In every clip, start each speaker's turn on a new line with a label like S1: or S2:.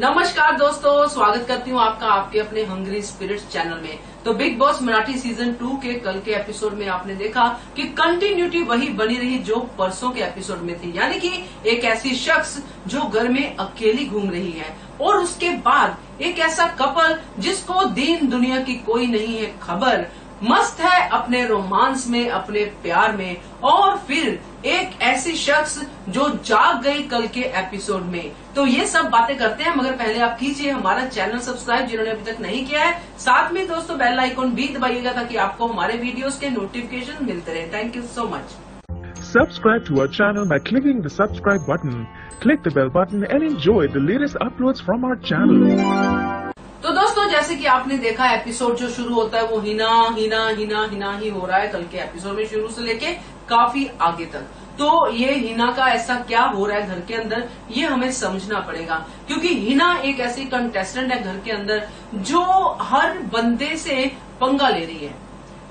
S1: नमस्कार दोस्तों, स्वागत करती हूँ आपका, आपके अपने हंग्री स्पिरिट्स चैनल में। तो big boss Marathi season two के कल के एपिसोड में आपने देखा कि कंटिन्यूटी वही बनी रही जो परसों के एपिसोड में थी। यानी कि एक ऐसी शख्स जो घर में अकेली घूम रही है और उसके बाद एक ऐसा कपल जिसको दीन दुनिया की कोई नहीं है खबर मस्त है अपने रोमांस में, अपने प्यार में। और फिर एक ऐसी शख्स जो जाग गई कल के एपिसोड में। तो ये सब बातें करते हैं, मगर पहले आप कीजिए हमारा चैनल सब्सक्राइब, जिन्होंने अभी तक नहीं किया है। साथ में दोस्तों, बेल आइकॉन भी दबाइएगा ताकि आपको हमारे वीडियोस के नोटिफिकेशन मिलते रहे। Thank you so much
S2: Subscribe to our channel by clicking the subscribe button. Click the bell button and enjoy the latest uploads from our channel.
S1: तो दोस्तों, जैसे कि आपने देखा एपिसोड जो शुरू होता है, वो हिना हिना हिना हिना ही हो रहा है कल के एपिसोड में शुरू से लेके काफ़ी आगे तक। तो ये हिना का ऐसा क्या हो रहा है घर के अंदर, ये हमें समझना पड़ेगा। क्योंकि हिना एक ऐसी कंटेस्टेंट है घर के अंदर, जो हर बंदे से पंगा ले रही है।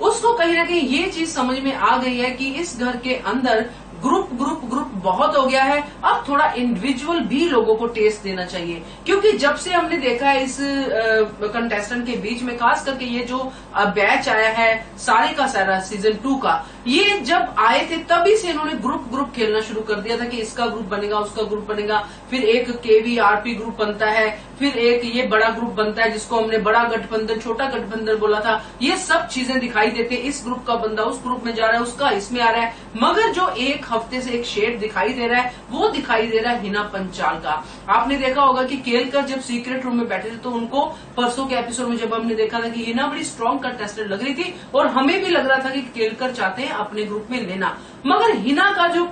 S1: उसको कहीं ना कहीं ये चीज़ समझ में आ गई है कि इस घर के अंदर ग्रुप ग्रुप ग्रुप बहुत हो गया है। अब थोड़ा इंडिविजुअल भी लोगों को टेस्ट देना चाहिए। क्योंकि जब से हमने देखा है इस कंटेस्टेंट के बीच में, खास करके ये जो बैच आया है सारे का सारा सीज़न टू का ये जब आए थे, तभी से इन्होंने ग्रुप ग्रुप खेलना शुरू कर दिया था कि इसका ग्रुप बनेगा, उसका ग्रुप बनेगा। फिर एक केवी आरपी ग्रुप बनता है, फिर एक ये बड़ा ग्रुप बनता है, जिसको हमने बड़ा गठबंधन, छोटा गठबंधन बोला था। ये सब चीज़ें दिखाई देती है। इस ग्रुप का बंदा उस ग्रुप में जा रहा है, उसका इसमें आ रहा है। मगर जो एक हफ़्ते से एक शेड दिखाई दे रहा है, वो दिखाई दे रहा है हिना पंचाल का। आपने देखा होगा कि केलकर जब सीक्रेट रूम में बैठे थे तो उनको परसों के एपिसोड में जब हमने देखा था कि हिना बड़ी स्ट्रांग कंटेस्टेंट लग रही थी, और हमें भी लग रहा था कि केलकर चाहते हैं अपने ग्रुप में लेना। मगर हिना का जो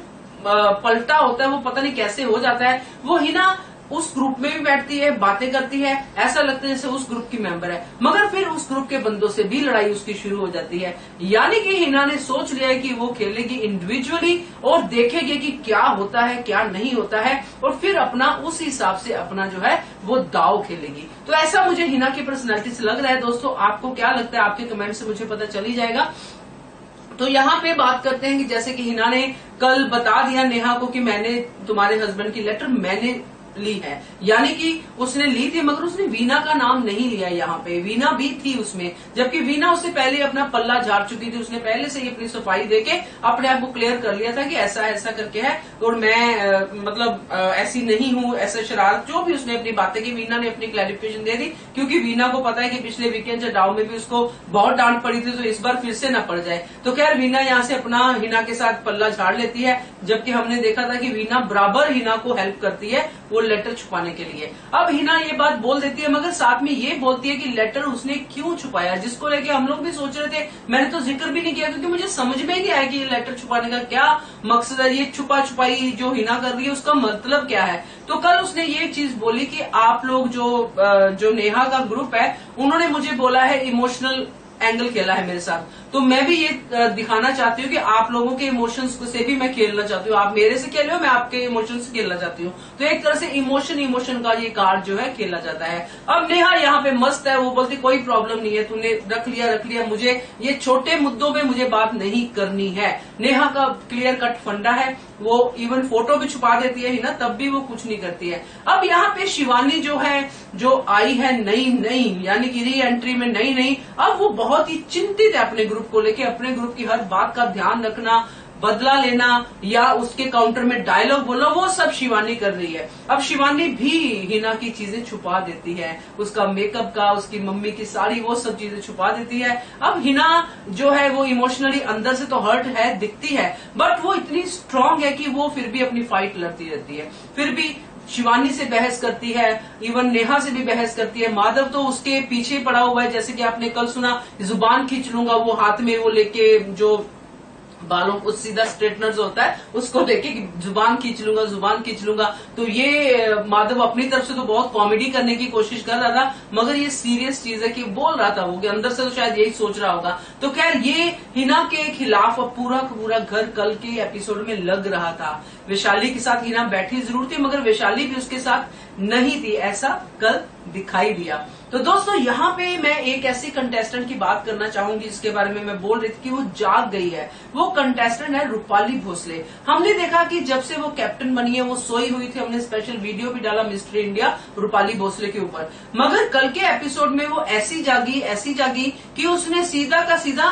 S1: पलटा होता है, वो पता नहीं कैसे हो जाता है। वो हिना उस ग्रुप में भी बैठती है, बातें करती है। ऐसा लगता है जैसे उस ग्रुप की मेंबर है। मगर फिर उस ग्रुप के बंदों से भी लड़ाई उसकी शुरू हो जाती है। यानी कि हिना ने सोच लिया है कि वो खेलेगी इंडिविजुअली और देखेगी कि क्या होता है, क्या नहीं होता है। और फिर अपना, उस हिसाब से अपना जो है, वो दाव खेलेगी। तो ऐसा मुझे हिना की पर्सनैलिटी से लग रहा है। दोस्तों, आपको क्या लगता है? आपके कमेंट से मुझे पता चली जाएगा। तो यहाँ पे बात करते हैं कि जैसे कि हिना ने कल बता दिया नेहा को कि मैंने, तुम्हारे हस्बैंड की लेटर मैंने ली है। यानी कि उसने ली थी मगर उसने वीना का नाम नहीं लिया यहाँ पे। वीना भी थी उसमें जबकि वीना उससे पहले अपना पल्ला झाड़ चुकी थी। उसने पहले से ही अपनी सफ़ाई देके अपने आप को क्लियर कर लिया था कि ऐसा ऐसा करके है और मैं आ, मतलब आ, ऐसी नहीं हूँ ऐसे शरारत जो भी उसने अपनी बातें की वीना ने अपनी क्लैरिफिकेशन दे दी क्योंकि वीना को पता है कि पिछले वीकेंड चटाव में भी उसको बहुत डांट पड़ी थी तो इस बार फिर से न पड़ जाए। तो खैर वीना यहाँ से अपना हिना के साथ पल्ला झाड़ लेती है जबकि हमने देखा था कि वीना बराबर हिना को हेल्प करती है वो लेटर छुपाने के लिए। अब हिना ये बात बोल देती है, मगर साथ में ये बोलती है कि लेटर उसने क्यों छुपाया? जिसको लेके हम लोग भी सोच रहे थे, मैंने तो ज़िक्र भी नहीं किया, क्योंकि मुझे समझ में नहीं आया कि ये लेटर छुपाने का क्या मकसद है, ये छुपा छुपाई जो हिना कर रही है, उसका मतलब क्या है? तो कल उसने ये चीज़ बोली कि आप लोग जो जो नेहा का ग्रुप है, उन्होंने मुझे बोला है, इमोशनल एंगल खेला है मेरे साथ। तो मैं भी ये दिखाना चाहती हूँ कि आप लोगों के इमोशंस से भी मैं खेलना चाहती हूँ। आप मेरे से खेले हो, मैं आपके इमोशन से खेलना चाहती हूँ। तो एक तरह से इमोशन इमोशन का ये कार्ड जो है खेला जाता है। अब नेहा यहाँ पे मस्त है, वो बोलती, कोई प्रॉब्लम नहीं है, तूने रख लिया रख लिया, मुझे ये छोटे मुद्दों में मुझे बात नहीं करनी है। नेहा का क्लियर कट फंडा है, वो इवन फ़ोटो भी छुपा देती है ना तब भी वो कुछ नहीं करती है। अब यहाँ पे शिवानी जो है, जो आई है, नई नई, यानी कि री एंट्री में नई नई, अब वो बहुत ही चिंतित है अपने को लेके अपने ग्रुप की हर बात का ध्यान रखना, बदला लेना या उसके काउंटर में डायलॉग बोलना, वो सब शिवानी कर रही है। अब शिवानी भी हिना की चीज़ें छुपा देती है। उसका मेकअप का, उसकी मम्मी की साड़ी, वो सब चीज़ें छुपा देती है। अब हिना जो है, वो इमोशनली अंदर से तो हर्ट है, दिखती है बट वो इतनी स्ट्रांग है कि वो फिर भी अपनी फाइट लड़ती रहती है। फिर भी शिवानी से बहस करती है, इवन नेहा से भी बहस करती है। माधव तो उसके पीछे पड़ा हुआ है, जैसे कि आपने कल सुना ज़ुबान खींच लूँगा वो हाथ में वो लेके जो बालों को सीधा स्ट्रेटनर जो होता है, उसको लेके ज़ुबान खींच लूँगा, ज़ुबान खींच लूँगा। तो ये, माधव अपनी तरफ़ से तो बहुत कॉमेडी करने की कोशिश कर रहा था, मगर ये सीरियस चीज़ है कि बोल रहा था वो कि अंदर से तो शायद यही सोच रहा होगा। तो खैर, ये हिना के खिलाफ अब पूरा पूरा घर कल के एपिसोड में लग रहा था। वैशाली के साथ हिना बैठी ज़रूर थी, मगर वैशाली भी उसके साथ नहीं थी ऐसा कल दिखाई दिया। तो दोस्तों, यहाँ पे मैं एक ऐसी कंटेस्टेंट की बात करना चाहूँगी, जिसके बारे में मैं बोल रही थी कि वो जाग गई है। वो कंटेस्टेंट है रूपाली भोसले। हमने देखा कि जब से वो कैप्टन बनी है, वो सोई हुई थी, हमने स्पेशल वीडियो भी डाला मिस्टर इंडिया रूपाली भोसले के ऊपर। मगर कल के एपिसोड में वो ऐसी जागी ऐसी जागी कि उसने सीधा का सीधा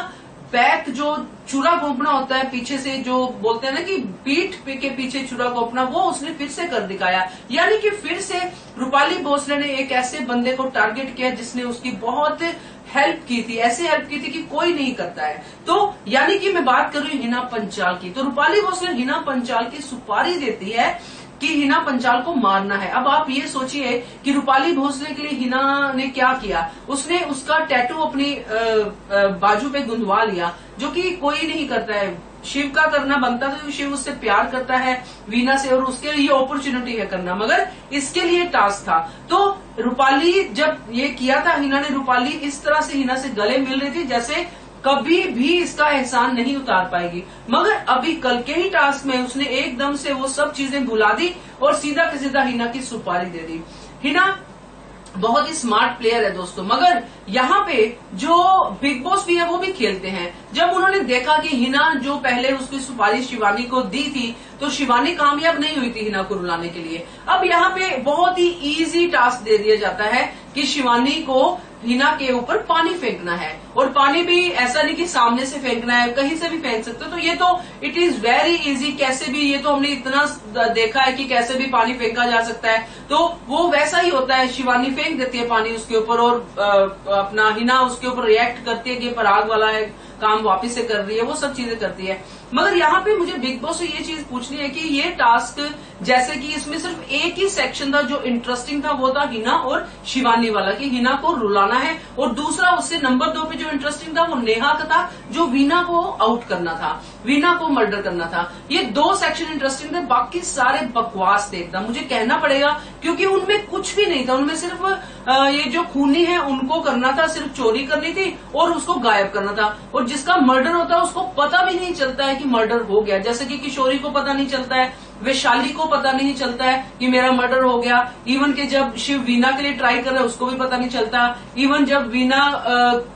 S1: बैक जो चूरा घोपना होता है, पीछे से जो बोलते हैं ना कि पीठ पे के पीछे चूरा घोपना, वो उसने फिर से कर दिखाया। यानी कि फिर से रूपाली भोसले ने एक ऐसे बंदे को टारगेट किया जिसने उसकी बहुत हेल्प की थी। ऐसे हेल्प की थी कि कोई नहीं करता है। तो यानी कि मैं बात कर हिना पंचाल की। तो रूपाली भोसले हिना पंचाल की सुपारी देती है कि हिना पंचाल को मारना है। अब आप ये सोचिए कि रूपाली भोसले के लिए हिना ने क्या किया? उसने उसका टैटू अपनी बाजू पे गुंदवा लिया, जो कि कोई नहीं करता है। शिव का करना बनता था शिव उससे प्यार करता है वीना से, और उसके लिए अपॉर्चुनिटी है करना। मगर इसके लिए टास्क था। तो रूपाली जब ये किया था, हिना ने रूपाली इस तरह से हिना से गले मिल रही थी, जैसे कभी भी इसका एहसान नहीं उतार पाएगी। मगर अभी कल के ही टास्क में उसने एकदम से वो सब चीज़ें भुला दी और सीधा के सीधा हिना की सुपारी दे दी। हिना बहुत ही स्मार्ट प्लेयर है दोस्तों। मगर यहाँ पे जो बिग बॉस भी है, वो भी खेलते हैं। जब उन्होंने देखा कि हिना जो पहले उसकी सुपारी शिवानी को दी थी तो शिवानी कामयाब नहीं हुई थी हिना को रुलाने के लिए। अब यहाँ पे बहुत ही इजी टास्क दे दिया जाता है कि शिवानी को हिना के ऊपर पानी फेंकना है। और पानी भी ऐसा नहीं कि सामने से फेंकना है, कहीं से भी फेंक सकते हो। तो ये तो इट इज़ वेरी इजी कैसे भी, ये तो हमने इतना देखा है कि कैसे भी पानी फेंका जा सकता है। तो वो वैसा ही होता है, शिवानी फेंक देती है पानी उसके ऊपर और अपना हिना उसके ऊपर रिएक्ट करती है कि पराग वाला है, काम वापिस से कर रही है, वो सब चीज़ें करती है। मगर यहाँ पे मुझे बिग बॉस से ये चीज़ पूछनी है कि ये टास्क जैसे कि इसमें सिर्फ़ एक ही सेक्शन था जो इंटरेस्टिंग था, वो था हिना और शिवानी वाला, कि हिना को रुलाना है और दूसरा उससे नंबर दो पे जो इंटरेस्टिंग था, वो नेहा का था, जो वीना को आउट करना था, वीना को मर्डर करना था। ये दो सेक्शन इंटरेस्टिंग थे, बाकी सारे बकवास थे एकदम। मुझे कहना पड़ेगा, क्योंकि उनमें कुछ भी नहीं था। उनमें सिर्फ़ ये जो खूनी है, उनको करना था, सिर्फ़ चोरी करनी थी और उसको गायब करना था। और जिसका मर्डर होता है, उसको पता भी नहीं चलता है कि मर्डर हो गया। जैसे कि किशोरी को पता नहीं चलता है वैशाली को पता नहीं चलता है कि मेरा मर्डर हो गया। इवन के जब शिव वीना के लिए ट्राई कर रहा है उसको भी पता नहीं चलता। इवन जब वीना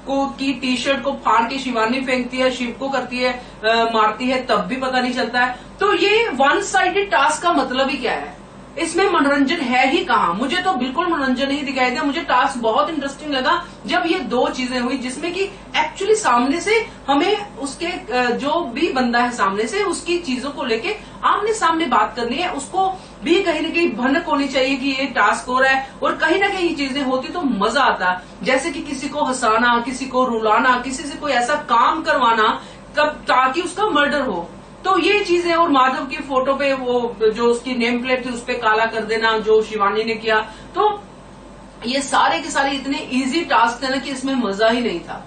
S1: को की टी शर्ट को फाड़ के शिवानी फेंकती है शिव को करती है आ, मारती है तब भी पता नहीं चलता है। तो ये वन साइडेड टास्क का मतलब ही क्या है? इसमें मनोरंजन है ही कहा? मुझे तो बिल्कुल मनोरंजन नहीं दिखाई दिया। मुझे टास्क बहुत इंटरेस्टिंग लगा जब ये दो चीज़ें हुई, जिसमें कि एक्चुअली सामने से हमें उसके जो भी बंदा है सामने से, उसकी चीज़ों को लेके आमने सामने बात करनी है। उसको भी कहीं ना कहीं भनक होनी चाहिए कि ये टास्क हो रहा है और कहीं ना कहीं ये चीज़ें होती तो मज़ा आता। जैसे कि किसी को हंसाना, किसी को रुलाना, किसी से कोई ऐसा काम करवाना, कब, ताकि उसका मर्डर हो। तो ये चीज़ें और माधव की फ़ोटो पे वो जो उसकी नेम प्लेट थी, उस पर काला कर देना, जो शिवानी ने किया तो ये सारे के सारे इतने इजी टास्क थे ना कि इसमें मज़ा ही नहीं था।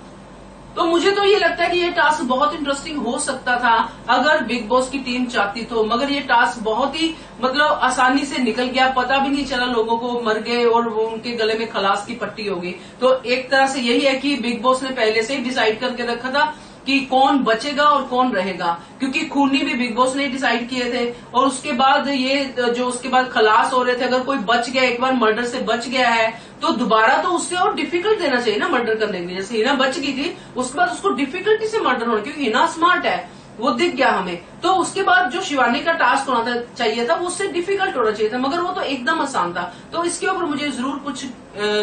S1: तो मुझे तो ये लगता है कि ये टास्क बहुत इंटरेस्टिंग हो सकता था, अगर बिग बॉस की टीम चाहती तो। मगर ये टास्क बहुत ही मतलब आसानी से निकल गया। पता भी नहीं चला लोगों को, मर गए और वो उनके गले में खलास की पट्टी हो गई। तो एक तरह से यही है कि बिग बॉस ने पहले से ही डिसाइड करके रखा था। कि कौन बचेगा और कौन रहेगा। क्योंकि खूनी भी बिग बॉस ने डिसाइड किए थे। और उसके बाद ये, जो उसके बाद खलास हो रहे थे, अगर कोई बच गया, एक बार मर्डर से बच गया है तो दोबारा तो उससे और डिफ़िकल्ट देना चाहिए ना मर्डर करने के लिए। जैसे हिना बच गई थी, उसके बाद उसको डिफिकल्टी से मर्डर होना, क्योंकि हिना स्मार्ट है, वो दिख गया हमें। तो उसके बाद जो शिवानी का टास्क होना था, चाहिए था, वो उससे डिफ़िकल्ट होना चाहिए था, मगर वो तो एकदम आसान था। तो इसके ऊपर मुझे ज़रूर कुछ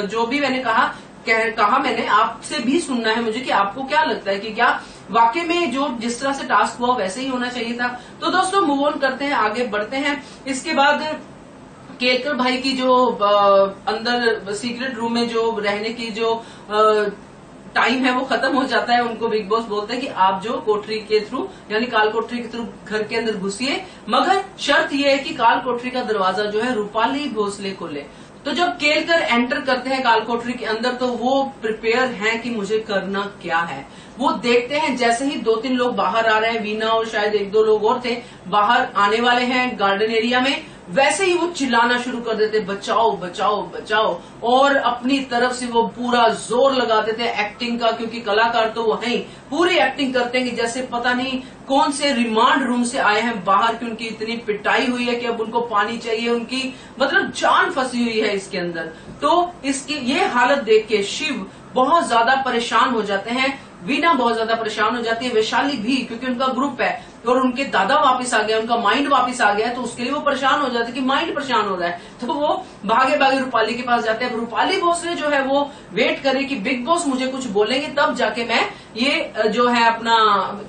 S1: जो भी मैंने कहा कहा मैंने, आपसे भी सुनना है मुझे कि आपको क्या लगता है कि क्या वाकई में जो जिस तरह से टास्क हुआ वैसे ही होना चाहिए था? तो दोस्तों मूव ऑन करते हैं, आगे बढ़ते हैं। इसके बाद केलकर भाई की जो अंदर सीक्रेट रूम में जो रहने की जो टाइम है वो खत्म हो जाता है। उनको बिग बॉस बोलते हैं कि आप जो कोठरी के थ्रू यानी काल कोठरी के थ्रू घर के अंदर घुसिए। मगर शर्त यह है कि काल कोठरी का दरवाज़ा जो है रूपाली भोसले खोले तो जब केलकर एंटर करते हैं कालकोटरी के अंदर तो वो प्रिपेयर हैं कि मुझे करना क्या है। वो देखते हैं, जैसे ही दो तीन लोग बाहर आ रहे हैं, वीना और शायद एक दो लोग और थे, बाहर आने वाले हैं गार्डन एरिया में वैसे ही वो चिल्लाना शुरू कर देते, बचाओ बचाओ बचाओ, और अपनी तरफ़ से वो पूरा ज़ोर लगा देते एक्टिंग का, क्योंकि कलाकार तो वो है ही। पूरी एक्टिंग करते हैं जैसे पता नहीं कौन से रिमांड रूम से आए हैं बाहर, की उनकी इतनी पिटाई हुई है कि अब उनको पानी चाहिए, उनकी मतलब जान फंसी हुई है इसके अंदर। तो इसकी ये हालत देख के शिव बहुत ज़्यादा परेशान हो जाते हैं वीना बहुत ज़्यादा परेशान हो जाती है, वैशाली भी, क्योंकि उनका ग्रुप है, और उनके दादा वापस आ गया उनका माइंड वापस आ गया तो उसके लिए वो परेशान हो जाते हैं कि माइंड परेशान हो रहा है। तो वो भागे भागे रूपाली के पास जाते हैं। रूपाली बॉस ने जो है वो वेट करे कि बिग बॉस मुझे कुछ बोलेंगे, तब जाके मैं ये जो है अपना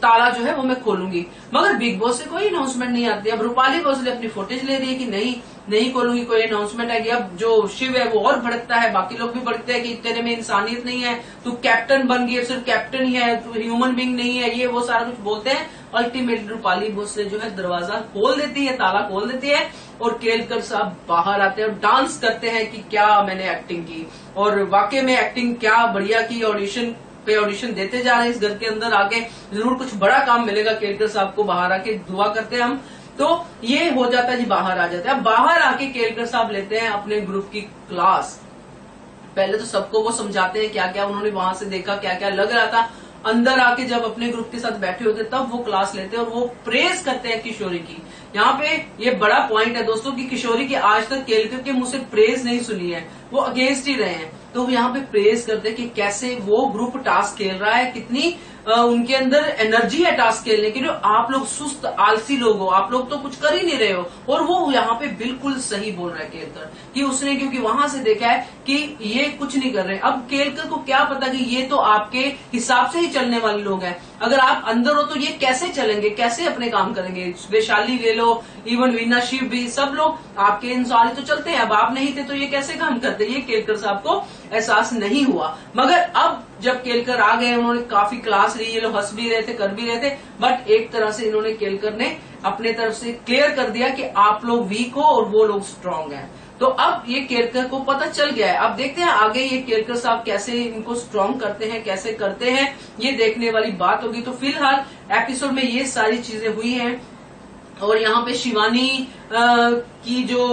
S1: ताला जो है वो मैं खोलूँगी। मगर बिग बॉस से कोई अनाउंसमेंट नहीं आती। अब रूपाली बॉस ने अपनी फोटेज ले रही है कि नहीं नहीं खोलूँगी, कोई अनाउंसमेंट है कि अब जो शिव है, वो और भड़कता है। बाकी लोग भी भड़कते हैं कि तेरे में इंसानियत नहीं है। तू कैप्टन बन गई सिर्फ़ कैप्टन ही है। तू ह्यूमन बींग नहीं है। ये, वो सारा कुछ बोलते हैं। अल्टीमेट रूपाली से जो है दरवाज़ा खोल देती है, ताला खोल देती है और केलकर साहब बाहर आते हैं और डांस करते हैं कि क्या मैंने एक्टिंग की। और वाकई में एक्टिंग क्या बढ़िया की ऑडिशन पे ऑडिशन देते जा रहे हैं इस घर के अंदर। आके ज़रूर कुछ बड़ा काम मिलेगा केलकर साहब को बाहर आके। दुआ करते हैं हम। तो ये हो जाता है जी, बाहर आ जाता है। अब बाहर आके केलकर साहब लेते हैं अपने ग्रुप की क्लास। पहले तो सबको वो समझाते हैं क्या क्या उन्होंने वहाँ से देखा क्या क्या लग रहा था। अंदर आके जब अपने ग्रुप के साथ बैठे होते तब वो क्लास लेते हैं और वो प्रेज करते हैं किशोरी की यहाँ पे ये बड़ा पॉइंट है दोस्तों कि किशोरी की आज तक केलकर के मुझसे प्रेज नहीं सुनी है। वो अगेंस्ट ही रहे हैं। तो यहाँ पे प्रेज करते कि कैसे वो ग्रुप टास्क खेल रहा है कितनी आ, उनके अंदर एनर्जी है टास्क खेलने की जो आप लोग सुस्त आलसी लोग हो। आप लोग तो कुछ कर ही नहीं रहे हो। और वो यहाँ पे बिल्कुल सही बोल रहा है केलकर कि उसने क्योंकि वहाँ से देखा है कि ये कुछ नहीं कर रहे। अब केलकर को क्या पता कि ये तो आपके हिसाब से ही चलने वाले लोग हैं। अगर आप अंदर हो तो ये कैसे चलेंगे? कैसे अपने काम करेंगे? वैशाली ले लो इवन वीना शिव भी, सब लोग, आपके इंसान तो चलते हैं, अब आप नहीं थे तो ये कैसे काम करते? ये केलकर साहब को एहसास नहीं हुआ। मगर अब जब केलकर आ गए, उन्होंने काफ़ी क्लास ली, ये लोग हंस भी रहे थे, कर भी रहे थे बट एक तरह से इन्होंने केलकर ने अपने तरफ़ से क्लियर कर दिया कि आप लोग वीक हो और वो लोग स्ट्रांग हैं। तो अब ये केरकर को पता चल गया है। अब देखते हैं आगे ये केरकर साहब कैसे इनको स्ट्रांग करते हैं, कैसे करते हैं, ये देखने वाली बात होगी। तो फ़िलहाल एपिसोड में ये सारी चीज़ें हुई हैं। और यहाँ पे शिवानी की जो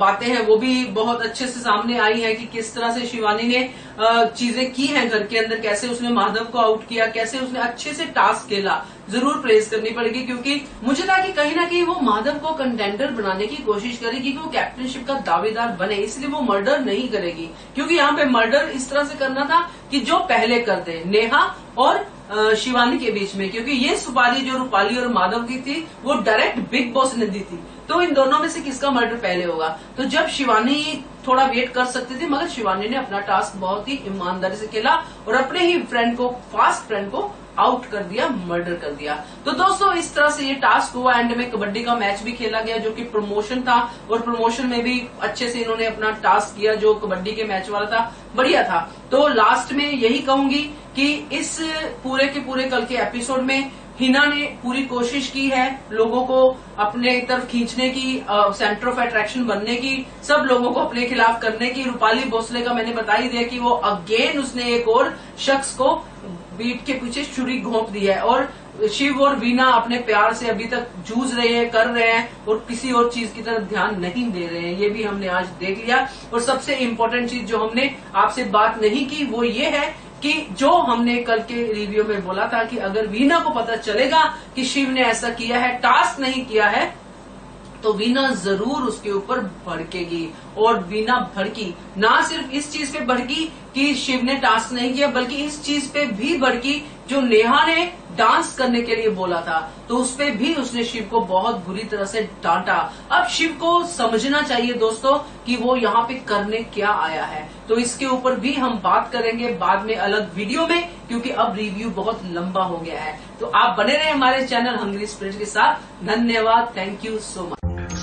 S1: बातें हैं, वो भी बहुत अच्छे से सामने आई है कि किस तरह से शिवानी ने चीज़ें की हैं घर के अंदर, कैसे उसने माधव को आउट किया, कैसे उसने अच्छे से टास्क खेला, ज़रूर प्रेस करनी पड़ेगी, क्योंकि मुझे लगा कि कहीं ना कहीं वो माधव को कंटेंडर बनाने की कोशिश करेगी, कि वो कैप्टनशिप का दावेदार बने, इसलिए वो मर्डर नहीं करेगी, क्योंकि यहाँ पे मर्डर इस तरह से करना था कि जो पहले कर दे, नेहा और शिवानी के बीच में, क्योंकि ये सुपारी जो रूपाली और माधव की थी, वो डायरेक्ट बिग बॉस ने दी थी। तो इन दोनों में से किसका मर्डर पहले होगा? तो जब शिवानी थोड़ा वेट कर सकती थी, मगर शिवानी ने अपना टास्क बहुत ही ईमानदारी से खेला और अपने ही फ्रेंड को फास्ट फ्रेंड को आउट कर दिया मर्डर कर दिया। तो दोस्तों, इस तरह से ये टास्क हुआ। एंड में कबड्डी का मैच भी खेला गया, जो कि प्रमोशन था। और प्रमोशन में भी अच्छे से इन्होंने अपना टास्क किया, जो कबड्डी के मैच वाला था। बढ़िया था। तो लास्ट में यही कहूँगी कि इस पूरे के पूरे कल के एपिसोड में हिना ने पूरी कोशिश की है लोगों को अपने तरफ़ खींचने की सेंटर ऑफ़ अट्रैक्शन बनने की, सब लोगों को अपने खिलाफ करने की। रूपाली भोसले का मैंने बता ही दिया कि वो अगेन उसने एक और शख्स को बीट के पीछे छुरी घोंप दी है और शिव और वीना अपने प्यार से अभी तक जूझ रहे हैं, कर रहे हैं और किसी और चीज़ की तरफ़ ध्यान नहीं दे रहे हैं। ये भी हमने आज देख लिया। और सबसे इम्पोर्टेंट चीज़ जो हमने आपसे बात नहीं की, वो ये है कि जो हमने कल के रिव्यू में बोला था कि अगर वीना को पता चलेगा कि शिव ने ऐसा किया है टास्क नहीं किया है तो वीना ज़रूर उसके ऊपर भड़केगी। और वीना भड़की। ना सिर्फ़ इस चीज़ पे भड़की कि शिव ने टास्क नहीं किया, बल्कि इस चीज़ पे भी भड़की जो नेहा ने डांस करने के लिए बोला था तो उस पर भी उसने शिव को बहुत बुरी तरह से डांटा। अब शिव को समझना चाहिए दोस्तों कि वो यहाँ पे करने क्या आया है। तो इसके ऊपर भी हम बात करेंगे बाद में अलग वीडियो में, क्योंकि अब रिव्यू बहुत लंबा हो गया है। तो आप बने रहे हमारे चैनल हंग्री स्प्रिट के साथ। धन्यवाद thank you so much